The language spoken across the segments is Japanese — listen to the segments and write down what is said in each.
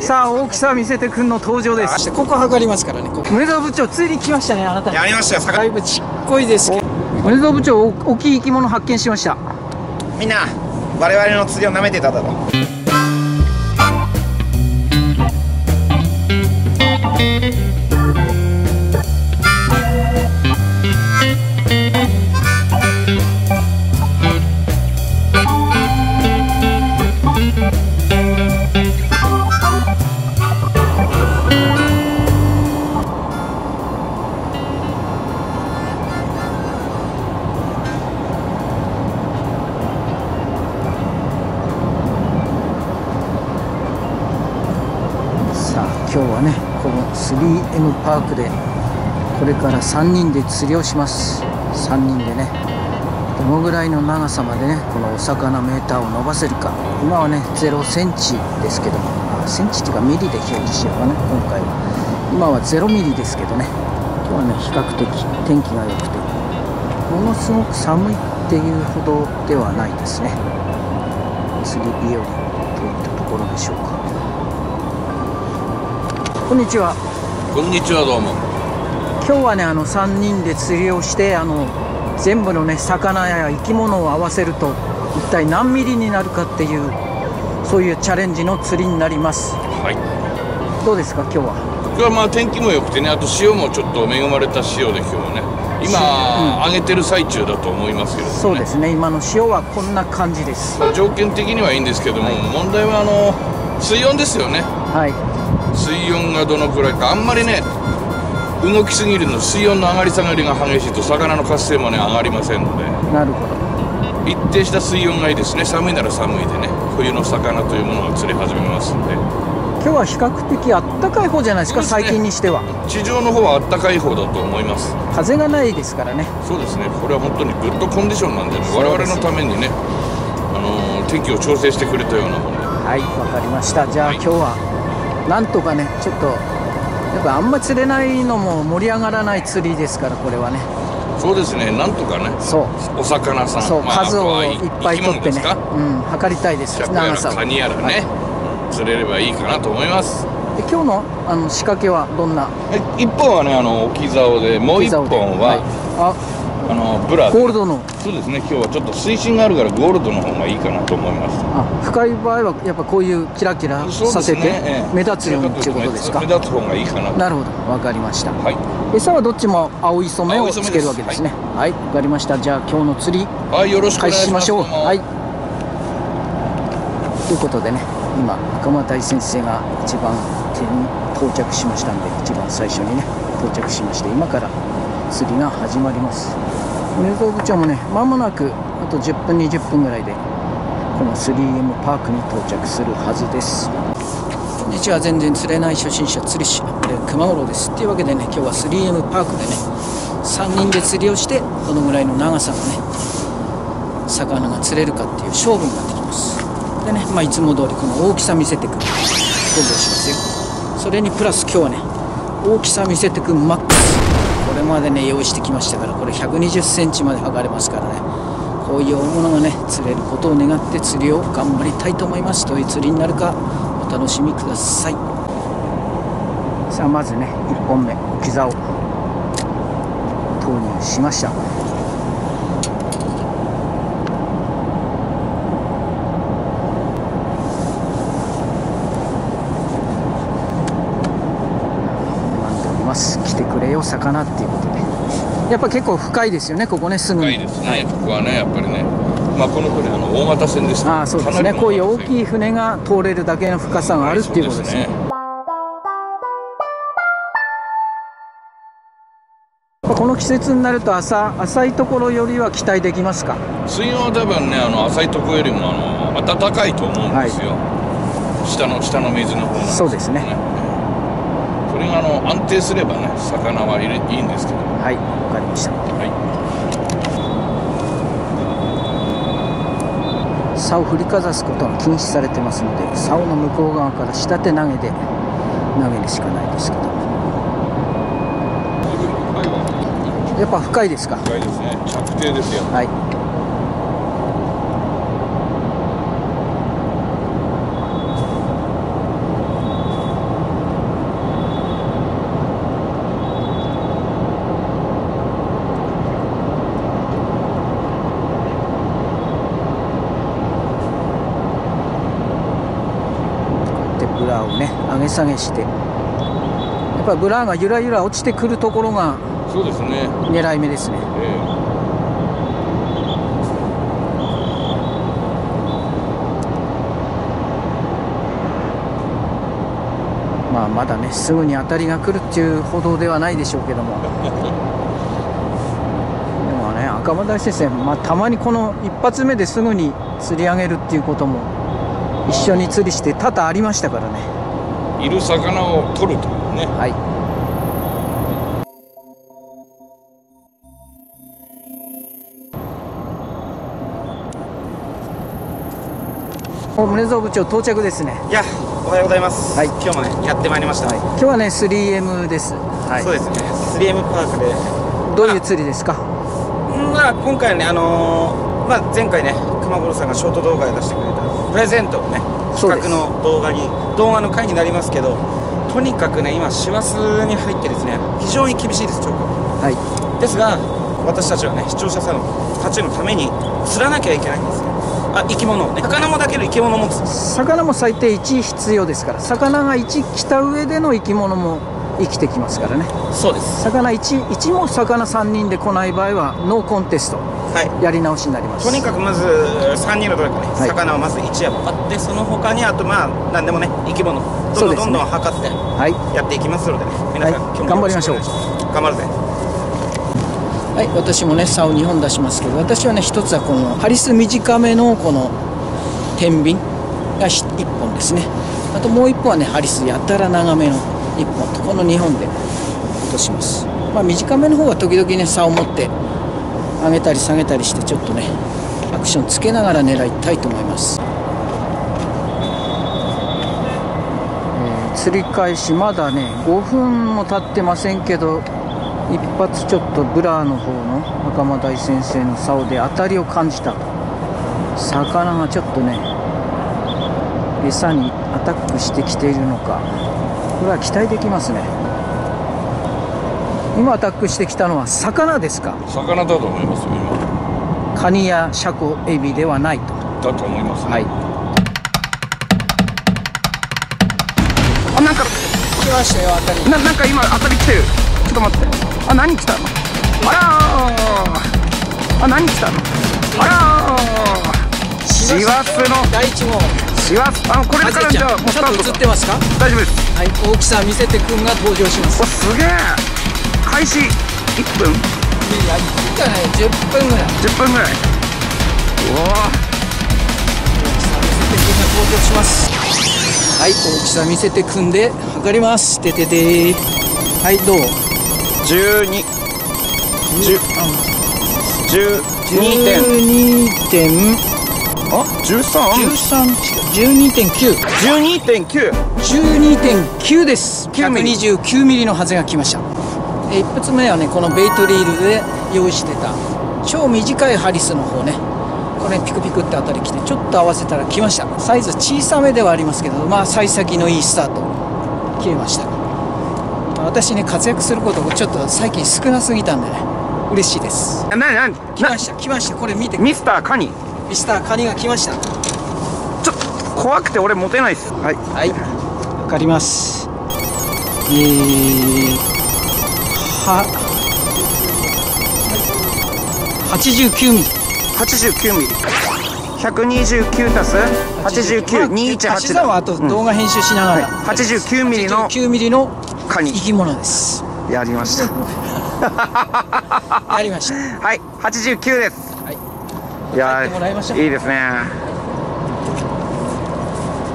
さあ大きさ見せてくんの登場です。ここ測りますからね梅沢部長ついに来ましたねあなた。やりましたよだいぶちっこいですけど。梅沢部長お大きい生き物発見しました。みんな我々の釣りを舐めてただろ M パークでこれから3人で釣りをします。3人でね。どのぐらいの長さまでねこのお魚メーターを伸ばせるか。今はね0センチですけどあセンチっていうかミリで表示しようかね今回は。今は0ミリですけどね。今日はね比較的天気が良くてものすごく寒いっていうほどではないですね。釣り日和といったところでしょうか。こんにちは。こんにちはどうも。今日はねあの3人で釣りをしてあの全部のね魚や生き物を合わせると一体何ミリになるかっていうそういうチャレンジの釣りになります。はい。どうですか今日は？今日はまあ天気も良くてねあと潮もちょっと恵まれた潮で今日はね今、上げてる最中だと思いますけれども、ね、そうですね。今の潮はこんな感じです。まあ条件的にはいいんですけども、問題はあの水温ですよね。はい水温がどのくらいかあんまりね動きすぎるの水温の上がり下がりが激しいと魚の活性もね上がりませんので。なるほど。一定した水温がいいですね。寒いなら寒いでね。冬の魚というものが釣り始めますんで。今日は比較的あったかい方じゃないですかね。最近にしては。地上の方はあったかい方だと思います。風がないですからね。そうですね。これは本当にグッドコンディションなんでね我々のためにねあのー天気を調整してくれたようなもので。はいわかりました。じゃあ、はい。今日はなんとかねちょっとやっぱあんま釣れないのも盛り上がらない釣りですからこれはね。そうですねなんとかねそう。お魚さんそう、まあ数をいっぱい取ってね。うん測りたいです長さカニやらね、釣れればいいかなと思います。で今日のあの仕掛けはどんな？え一本はねあの置き竿でもう一本は、あのブラ。い、ゴールドの。そうですね。今日はちょっと水深があるからゴールドの方がいいかなと思います。あ深い場合はやっぱこういうキラキラさせて目立つようにっていうことですか？目立つ方がいいかなと。なるほど。わかりました。はい。餌はどっちも青い染めをつけるわけですね。はい。わ、かりました。じゃあ今日の釣り。はい。よろしくお開願いしましましょう。はい。ということでね今赤間大先生が一番手に到着しましたんで一番最初にね到着しまして今から釣りが始まります梅蔵部長もね間もなくあと10分20分ぐらいでこの 3M パークに到着するはずです。こんにちは全然釣れない初心者釣り師これ熊五郎です。っていうわけでね今日は 3M パークでね3人で釣りをしてどのぐらいの長さのね魚が釣れるかっていう勝負になってきます。でね、まあ、いつも通りこの大きさ見せてくる。登場しますよ。それにプラス今日はね大きさ見せてくマックス。までね用意してきましたからこれ1 2 0センチまで剥がれますからね。こういう大物がね釣れることを願って釣りを頑張りたいと思います。どういう釣りになるかお楽しみください。さあまずね1本目ピザを投入しました学んでおりますよ魚っていうことで。やっぱ結構深いですよねここねすぐに。深いですね、ここはねやっぱりね。まあこの船あの大型船です。からああそうですね。こういう大大きい船が通れるだけの深さがあるっていうことですね。この季節になると浅浅いところよりは期待できますか？水温は多分ねあの浅いところよりもあの暖かいと思うんですよ、下の下の水の方なんそうですねそれがあの安定すればね魚はいいんですけど。はいわかりました。はい。竿を振りかざすことが禁止されてますので竿の向こう側から下手投げで投げるしかないですけど。やっぱ深いですか？深いですね。着底ですよ。はいブラをね上げ下げして。やっぱブラがゆらゆら落ちてくるところがそうですね。狙い目ですね。えまあまだねすぐに当たりが来るっていうほどではないでしょうけども。でもね赤羽大先生、まあ、たまにこの一発目ですぐに釣り上げるっていうことも一緒に釣りして多々ありましたからね。えいる魚を取るというね。はい。お宗蔵部長到着ですね。いやおはようございます、はい。今日もねやってまいりました、はい、今日はね 3M です、はい、そうですね。3M パークで。どういう釣りですか？まあ今回ねあのーまあ前回ね熊五郎さんがショート動画で出してくれたプレゼントをね企画の動画に動画の回になりますけどとにかくね今師走に入ってですね非常に厳しいです兆候はい。ですが私たちはね視聴者さんたちのために釣らなきゃいけないんですよ。あ生き物。をね魚もだけど生き物も魚も最低1必要ですから魚が1来た上での生き物も生きてきますからね。そうです。魚 1, 1も魚3人で来ない場合はノーコンテスト。はいやり直しになります。とにかくまず3人のどれかね、はい。魚をまず1夜パってその他にあとまあ何でもね生き物どんどんどんどん測ってはい。やっていきますのでね。皆さん、はい。今日も頑張りましょう。頑張るぜ。はい私もね竿2本出しますけど私はね一つはこのハリス短めのこの天秤が1本ですね。あともう1本はねハリスやたら長めの1本とこの2本で落とします。まあ短めの方は時々ね竿を持って上げたり下げたりしてちょっとねアクションつけながら狙いたいと思います、えー釣り開始まだね5分も経ってませんけど一発ちょっとブラーの方の赤間大先生の竿で当たりを感じた。魚がちょっとね餌にアタックしてきているのかこれは期待できますね。今アタックしてきたのは魚ですか？魚だと思いますよ今。カニやシャコエビではないと。だと思いますね。はい。あなんか来ましたよ当たり。ななんか今当たり来てる。ちょっと待って。あ何来たの？あらー。あ何来たの？あらー。師走の。第一問師走あこれからじゃあもうスちょっと映タートってますか？大丈夫です。はい。大きさ見せてくんが登場します。わすげえ開始。1分。いやいいかね10分ぐらい。10分ぐらい。お見せてくんが登場しますはい大きさ見せてくんで測りますてててはいどうお12 10 12点12点あ13 13 12.9 12.9です。9ミリ。129ミリのハゼが来ましたえー一発目はねこのベイトリールで用意してた超短いハリスの方ね。これピクピクって当たり来てちょっと合わせたら来ました。サイズ小さめではありますけどまあ幸先のいいスタート。切れました。私ね活躍することがちょっと最近少なすぎたんでね。嬉しいです。なな来ました来ました。これ見て。ミスターカニ。ミスターカニが来ました。ちょっと怖くて俺持てないっす。はい。はい、わかります。えー、は、89ミリ。89ミリ129足す89、218足し算はあと動画編集しながら。はい89ミリの89ミリのカニ生き物です。やりました やりました。はい89ですはいいやいいいですね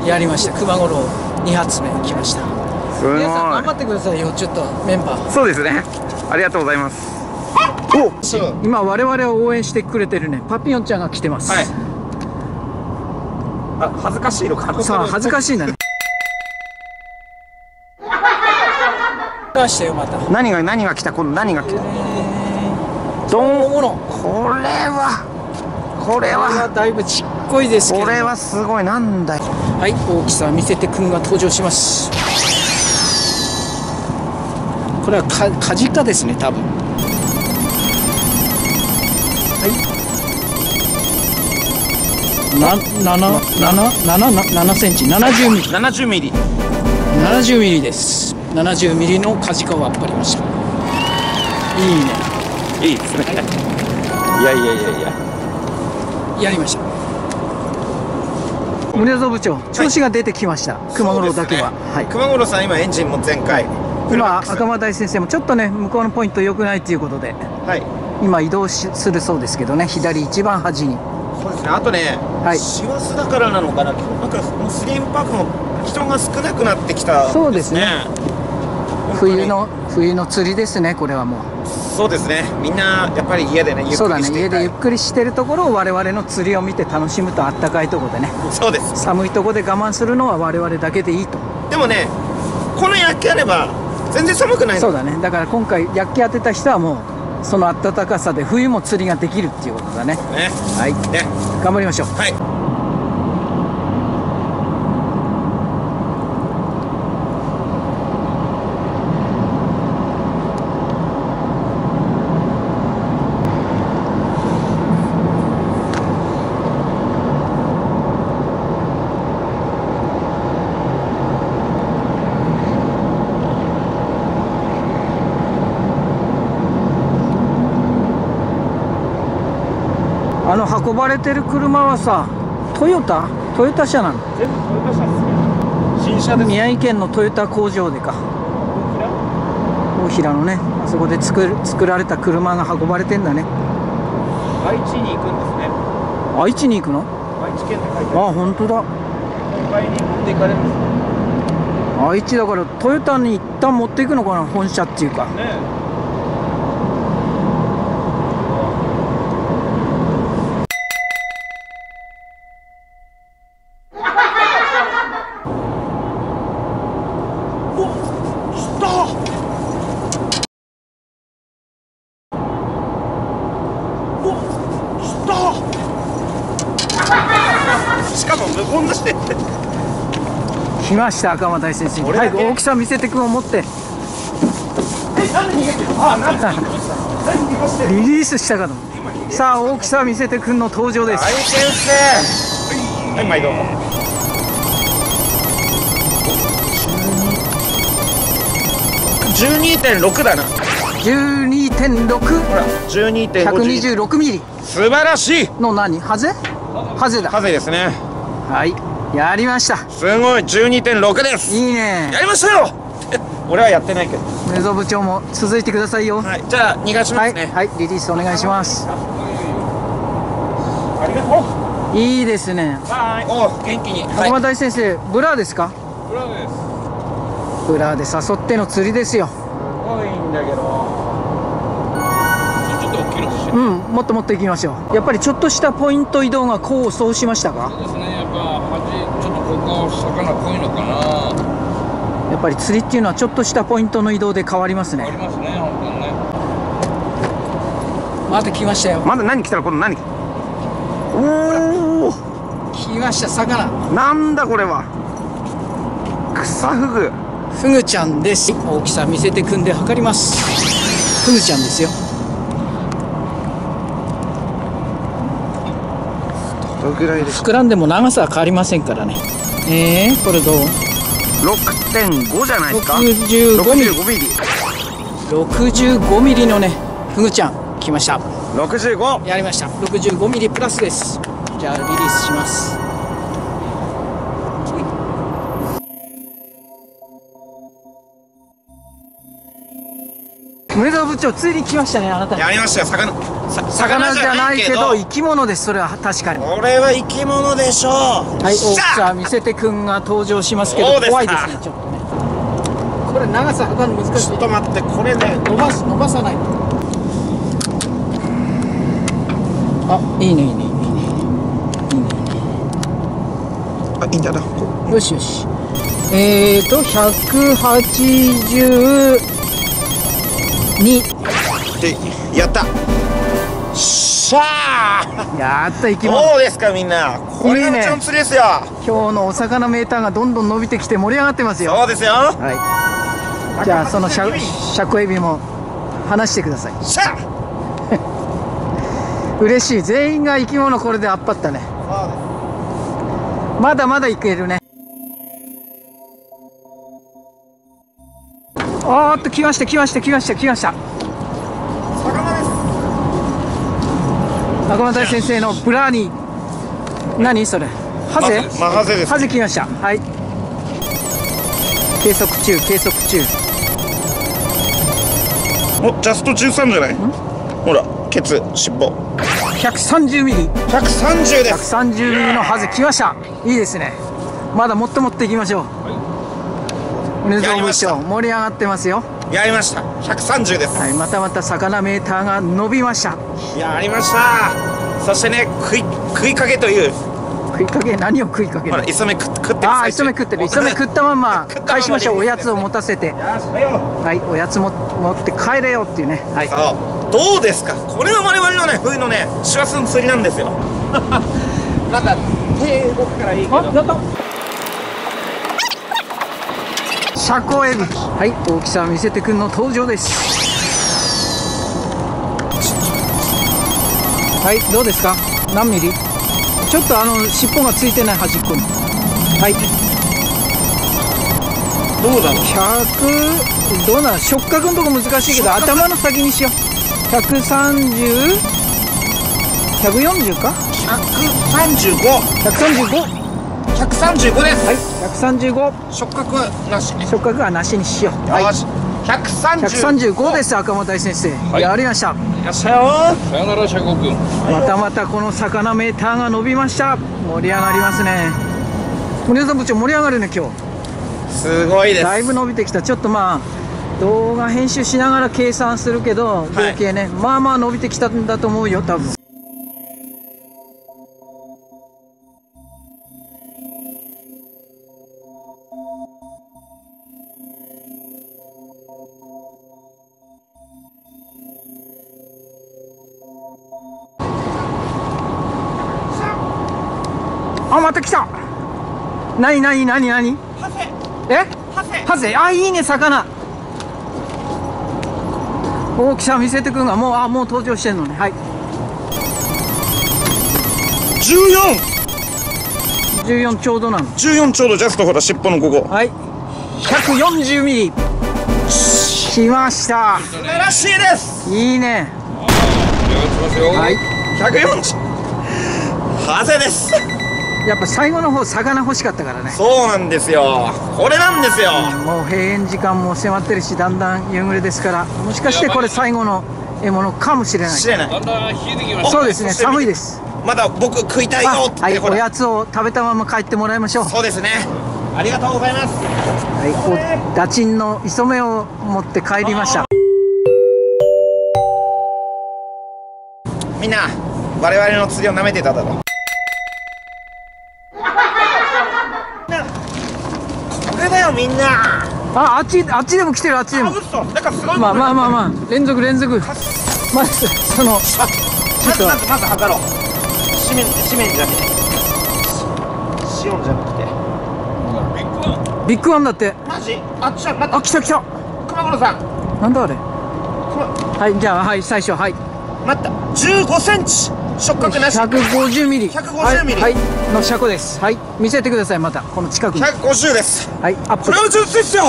やりました。熊五郎2発目来ました。すごい皆さん頑張ってくださいよ、ちょっとメンバー。そうですね。ありがとうございます。お今我々を応援してくれてるね、パピヨンちゃんが来てます。はい。あ恥ずかしいのかさあ、恥ずかしいな。来ましたよ、また。何が何が来た？今度何が来た？ドン。大物。これはこれこれははだいぶちっこいですけどこれはすごい。なんだよはい大きさ見せてくんが登場しますこれはかカジカですね多分。はい。な7 7 7センチ。70ミリ。70ミリ。70ミリです。70ミリのカジカをあっぱりました。いいね。いいですね。いやいやいやいや。やりました。宗蔵部長調子が出てきました、熊五郎だけは、はい。熊五郎さん今エンジンも全開今赤間大先生もちょっとね向こうのポイント良くないということではい。今移動しするそうですけどね左一番端に。そうですね。あとねはい。師走だからなのかな。なんかもうスリームパークも人が少なくなってきたそうですね。冬本の冬の釣りですねこれはも当にそうですね。みんなやっぱり家でねゆっくりうそうだね。家でゆっくりしてるところを我々の釣りを見て楽しむとあったかいところでね。そうです。寒いところで我慢するのは我々だけでいいと。でもねこの焼きあれば全然寒くないの？そうだね。だから今回焼き当てた人はもうその暖かさで冬も釣りができるっていうことだね。ね。はい。ね。頑張りましょう。はい運ばれてる車はさトヨタ？トヨタ車なの？全部トヨタ車ですね新車です。宮城県のトヨタ工場でか。大平のねあそこで作る作られた車が運ばれてんだね。愛知に行くんですね。愛知に行くの？愛知県って書いてある。あ本当だ。今回に持っていかれるんです愛知だからトヨタに一旦持っていくのかな本社っていうか。ねしかも無言でして来ました赤間大先生。大きさ見せてくんを持って。あなんで何逃がしてるリリースしたかと。さあ大きさ見せてくんの登場です。大先生。はい毎度。12.6だな。12.6ほら12.5 126ミリ。素晴らしい。の何？ハゼ？ハゼだ。ハゼですね。はいやりました。すごい。12.6です。いいね。やりましたよえ俺はやってないけど。梅蔵部長も続いてくださいよ。はい。じゃあ逃がしまはい、すね。はい、リリースお願いします。ありがとう。いいですね。はい。おう元気に。赤間大先生ブラーですか？ブラーです。ブラーで誘っての釣りですよ。すごいんだけどうんもっともっと行きましょう。やっぱりちょっとしたポイント移動が功を奏しましたか？ですね。やっぱ端ちょっとここ魚濃いのかな。やっぱり釣りっていうのはちょっとしたポイントの移動で変わりますね。ありますね本当にね。また来ましたよ。まだ何来たら今度何おお来ました魚。なんだこれは。クサフグ。フグちゃんです。大きさ見せてくんで測ります。フグちゃんですよどのぐらいでし膨らんでも長さは変わりませんからね。えー、これどう？6.5じゃないですか？65ミリ。65ミリ。65ミリのねフグちゃん来ました。65やりました。65ミリプラスです。じゃあリリースします長ついに来ましたねあなたやりましたよ。魚さ魚じゃないけど。生き物ですそれは。確かに。これは生き物でしょう。はい、大きさ見せてくんが登場しますけど怖いですねちょっとね。これ長さ測るの難しい。ちょっと待ってこれね伸ばす伸ばさない。あいいねいいねいいねいいね。いいねあいい？んだなよしよし。えーと182でやった。しゃーやった生き物どうですかみんな。これがうちの釣りですよ。今日のお魚メーターがどんどん伸びてきて盛り上がってますよ。そうですよ。はい。じゃあそのシャシャコエビも話してください。しゃ 嬉しい。全員が生き物これであっぱったね。まだまだいけるねおーっと来ました来ました来ました来ました。魚です赤間大先生のブラーに。何それ？ハゼ？ハゼマハゼです。ハゼ来ました。はい。計測中計測中。おジャスト13じゃない？ほらケツ尻尾130ミリ。130です。130ミリのハゼ来ました。いいですね。まだもっともっといきましょう。米や蔵部りました。長盛り上がってます。よやりました。130です。はいまたまた魚メーターが伸びました。やりました。そしてね食い食いかけという。食いかけ？何を食いかけ？るほら磯目食食ってるああ磯目食ってる。磯目食ったまんま。返しましょう。おやつを持たせて。はいよはいおやつも持って帰れよっていうね。はい。そう。どうですか？これが我々のね冬のね師走の釣りなんですよ。また手動くからいいけど。あやったシャコエビはい大きさを見せてくんの登場です。はいどうですか？何ミリ？ちょっとあの尻尾がついてない端っこに。はい。どうだろう？100どうなの？触覚のとこ難しいけど頭の先にしよう。130140か？135 135 135です。はい135触覚なしね触覚はなしにしよう。はい。よし。135 135です赤間大先生、はい。やりました。いらっしゃいよ。さよならシャコ君。またまたこの魚メーターが伸びました。盛り上がりますね。森さん部長盛り上がるね今日。すごいです。だいぶ伸びてきた。ちょっとまあ動画編集しながら計算するけど合計ね、まあまあ伸びてきたんだと思うよ多分何何何何？ハセ。え？ハセ。ハゼあいいね魚。大きさ見せてくんがもうあもう登場してんのね。はい。14 14ちょうどなの。14ちょうどジャストほら尻尾のここ。はい。140ミリ。来ました。素晴らしいです。いいね。はい。140ハゼですやっぱ最後の方魚欲しかったからね。そうなんですよ。これなんですよ。もう閉園時間も迫ってるしだんだん夕暮れですからもしかしてこれ最後の獲物かもしれない。知れない。だんだん冷えてきました。そうですね寒いです。まだ僕食いたいよあってはいおやつを食べたまま帰ってもらいましょう。そうですね。ありがとうございます。はい、おダチンの磯目を持って帰りました。みんな我々の釣りを舐めてただろこれだよみんな。ああっちあっちでも来てるあっちでも。なんかすごい。まあまあまあまあ。連続連続。まずそのまちょっと。ずまずまず測ろう。紙面紙面じゃなくて。塩じゃなくて。ビッグワン。ビッグワンだって。マジ？あっちはあ来た来た。て熊五郎さん。なんだあれ。熊。はいじゃあはい最初はい待った。15センチ。触覚なし。150ミリ。150ミリ。はい、はい、の車庫です。はい。見せてくださいまた。この近くに。150です。はい。アップ。これは上手ですよ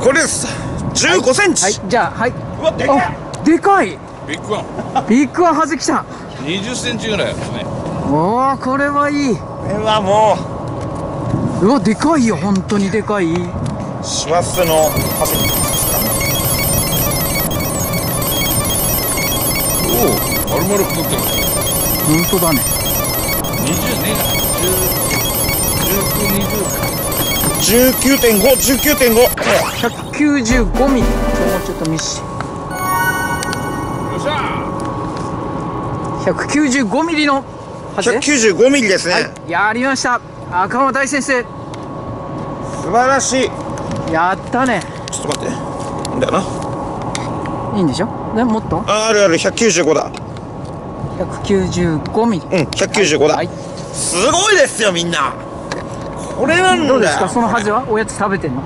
これです。15センチ、はい。じゃあはい。うわでかい。あでかい。ビッグワン。ビッグワンハゼ来た20センチぐらいですね。おおこれはいい。これはもう。わでかいよ。本当にでかい。う師走のハゼおお丸々太ってます本当だね。20ね19.519.5 195ミリ。もうちょっと見し19よっしゃ195ミリのハゼ195ミリですね、はいやりました。赤間大先生。素晴らしい。やったね。ちょっと待って。だよな。いいんでしょ？ねもっと？ああるある。195だ。195ミリ。うん195だ、はい。すごいですよみんな。これなんだ。よどうですか？そのハゼは？おやつ食べてんの？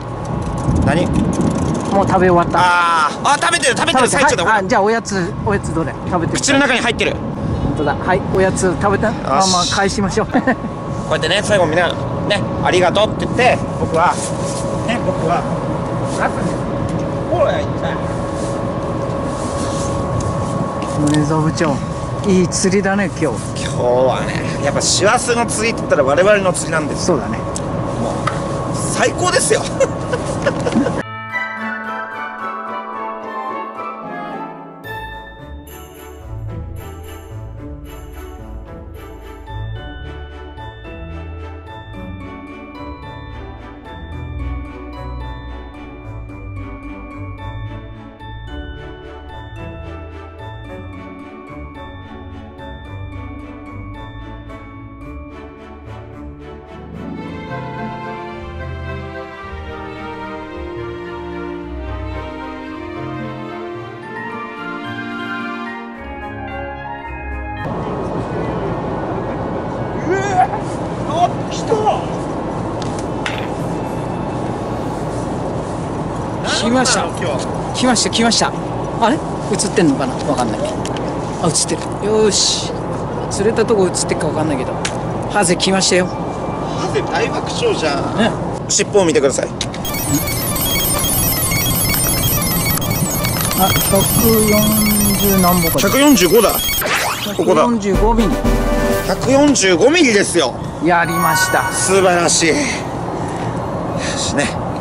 何？もう食べ終わった。あー。あ食べてる食べてる。最中だ、はい、あじゃあおやつおやつどれ？食べてる。口の中に入ってる。本当だ。はい。おやつ食べた？まあまあ返しましょう。うやってね最後みんなねありがとうって言って僕はね僕はあとねほら行った米沢部長。いい釣りだね今日。今日はねやっぱ師走の釣りって言ったら我々の釣りなんですそうだね。最高ですよ来ました。来ました来ました。あれ？映ってんのかな？わかんないあ映ってる。よーし。釣れたとこ映ってるかわかんないけど。ハゼ来ましたよ。ハゼ大爆笑じゃん。ね。尻尾を見てください。あ140何本か。145だ。ここだ。145ミ145ミリですよ。リやりました。素晴らしい。よ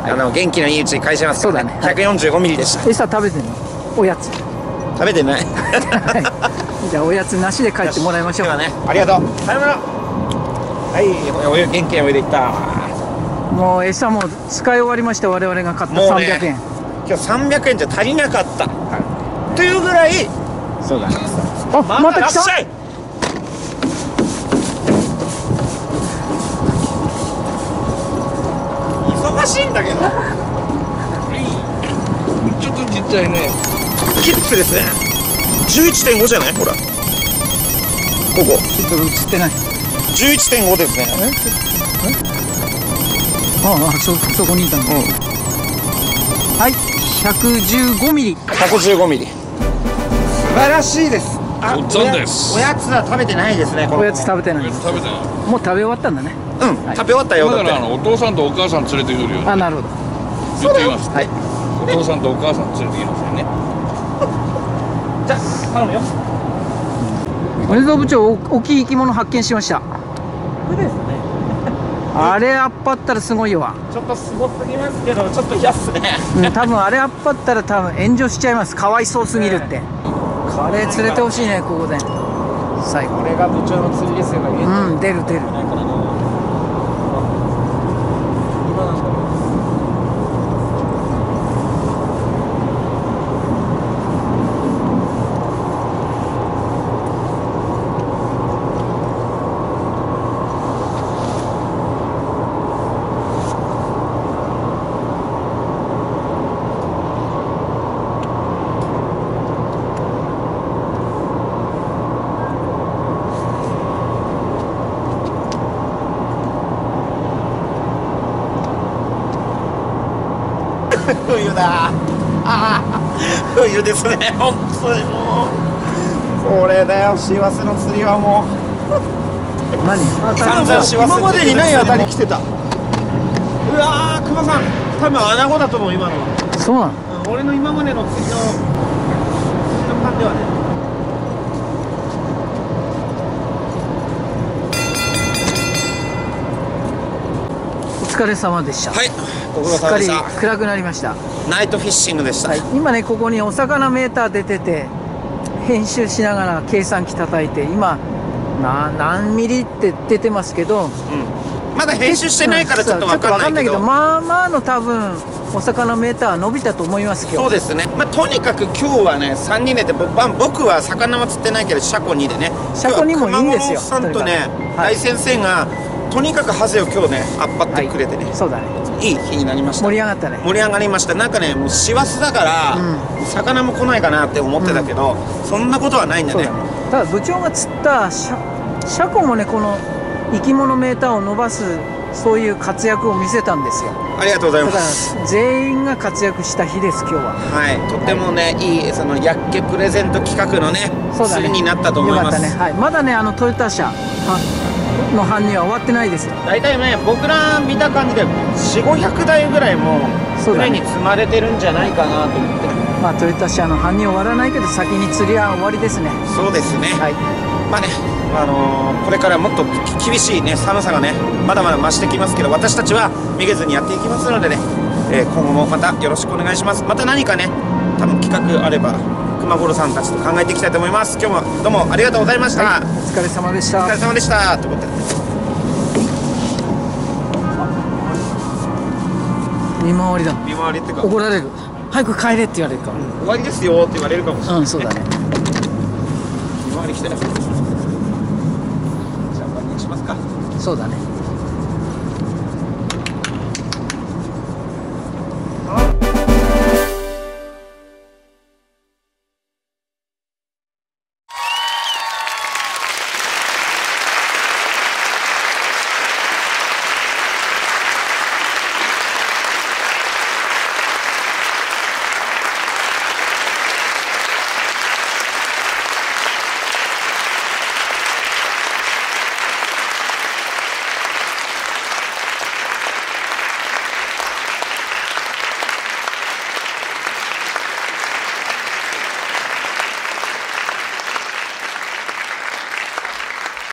あの元気のいいうちに返しますそうだね。はい145ミリでした。餌食べてんの？おやつ。食べてない。はい。じゃあおやつなしで帰ってもらいましょう。ねありがとう。さよならはい。お湯元気にお湯でいった。もう餌も使い終わりました我々が買ったもうね300円。今日300円じゃ足りなかった、というぐらいそうだね。あまた来た？らっしゃいんだけど。ちょっとちっちゃいね。キッズですね。11.5じゃない？ほら。ここちょっと映ってない。11.5ですね。ああそそこにいたの、はい。115ミリ。115ミリ。素晴らしいです。おやつは食べてないですねおやつ食べてない。もう食べ終わったんだねうん、はい。食べ終わったよだからあのお父さんとお母さん連れてくるよあなるほど。言ってきますはい。お父さんとお母さん連れてきますよね。じゃあ頼むよ。米蔵部長お大きい生き物発見しました。これですね。あれあっぱったらすごいよわ、ちょっとすごすぎますけどちょっと嫌っすねうん、多分あれあっぱったら多分炎上しちゃいます。かわいそうすぎるって。カレー連れてほしいねここで。最後。これが部長の釣りですよねうん出る出るあ冬ですね 本当にもう。これだよ幸せの釣りはもう。何？散々幸せ今までにないあたり来てた。うわー熊さん。多分アナゴだと思う今のは、そうなん俺の今までの釣りの釣りの勘ではね疲れ様でした、はいご苦労すっかり様でした。暗くなりました、ナイトフィッシングでした、はい、今ねここにお魚メーター出てて編集しながら計算機叩いて今な何ミリって出てますけどうん、まだ編集してないからちょっと分かんないけど。まあまあの多分お魚メーター伸びたと思います今日そうですね、まあ、とにかく今日はね3人で僕は魚は釣ってないけどシャコ2でね。シャコ2もいいんですよさんとね、はい。大先生がとにかくハゼを今日ねあっぱってくれてね、そうだね。い、い日になりました。盛り上がったね。盛り上がりました。なんかねもう師走だから、う魚も来ないかなって思ってたけど、そんなことはないんだね。ね。ただ部長が釣ったシャシャコもねこの生き物メーターを伸ばすそういう活躍を見せたんですよ。ありがとうございます。ら全員が活躍した日です今日は。はい。とてもねいいそのやっけプレゼント企画のねそうだね。釣りになったと思います。よかったね、はい、まだねあのトヨタ車。あの搬入は終わってないです。よ大体ね僕ら見た感じで4500台ぐらいもそう船に積まれてるんじゃないかなと思って。まあトヨタ車の搬入終わらないけど先に釣りは終わりですね。そうですね。はい。まあね、あのーこれからもっとき厳しいね寒さがねまだまだ増してきますけど私たちはめげずにやっていきますのでね、えー今後もまたよろしくお願いします。また何かね多分企画あれば熊五郎さんたちと考えていきたいと思います。今日もどうもありがとうございました、お疲れ様でした。お疲れ様でした。ということで。見回りだ。見回りっていうか。怒られる。早く帰れって言われるか。ら終わりですよって言われるかもしれない、うんそうだね。見回り来たよじゃあ終わりにしますか。そうだね